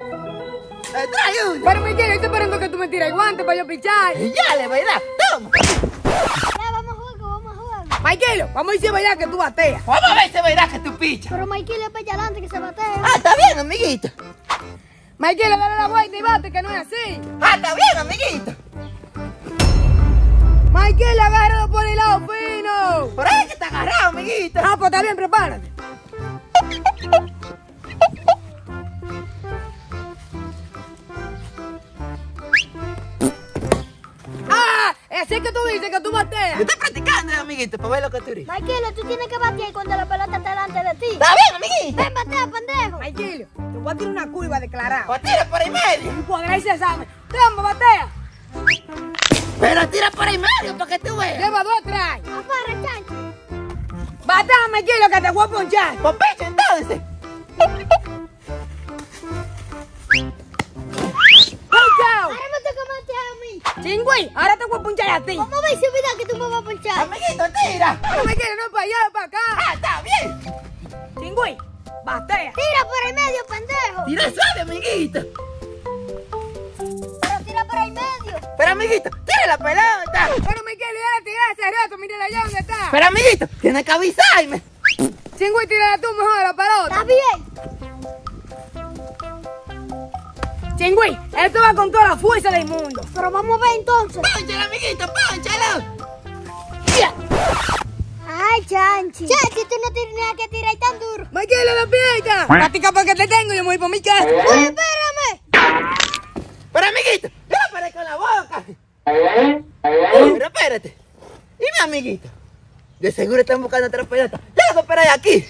Eh, trae uno. Pero Miguel, yo estoy esperando que tú me tires el guante para yo pichar. Y ya le voy a dar. Toma. Ya, vamos a jugar, vamos a jugar. Michael, vamos a decir verdad que tú bateas. Vamos a ver si verás que tú pichas. Pero Michael es para allá adelante que se batea. Ah, está bien, amiguito. Michael, dale la vuelta y bate, que no es así. Ah, está bien, amiguito. Michael, agárralo por el lado fino. Por ahí que está agarrado, amiguito. Ah, pues está bien, prepárate. Así es que tú dices que tú Yo bateas. estoy practicando, amiguito, para ver lo que tú dices. Michael, tú tienes que batear cuando la pelota está delante de ti. Está bien, amiguito. Ven, batea, pendejo. Michael, te voy a tirar una curva declarada. O tira por ahí medio. Y podrás se sabe. Toma, batea. Pero tira por ahí medio para que tú veas. Lleva dos atrás. Afuera, chancho. Batea, Michael, que te voy a ponchar. Pues picha entonces. A mí. Chingüey, ahora te voy a ponchar a ti. Vamos a ver si es verdad que tú me vas a ponchar. Amiguito, tira. Pero Michael, no es para allá, es para acá. Ah, está bien. Chingüey, batea. Tira por el medio, pendejo. Tira suave, amiguito. Pero tira por el medio. Pero, amiguito, tira la pelota. Pero ya la tiré hace rato, mira allá donde está. Pero, amiguito, tienes que avisarme. Chingüey, tírala tú mejor la pelota. Está bien. Chingüey, esto va con toda la fuerza del mundo. Pero vamos a ver entonces. Pónchalo, amiguito, pónchalo. Ay, chanchi. Chanchi, tú no tienes nada que tirar tan duro. Michael, despierta. Practica porque te tengo, yo me voy por mi casa. Uy, espérame. Pero, amiguito, paré con la boca. Pero, espérate. Dime, amiguito. De seguro están buscando otra pelota. Ya lo esperáis aquí.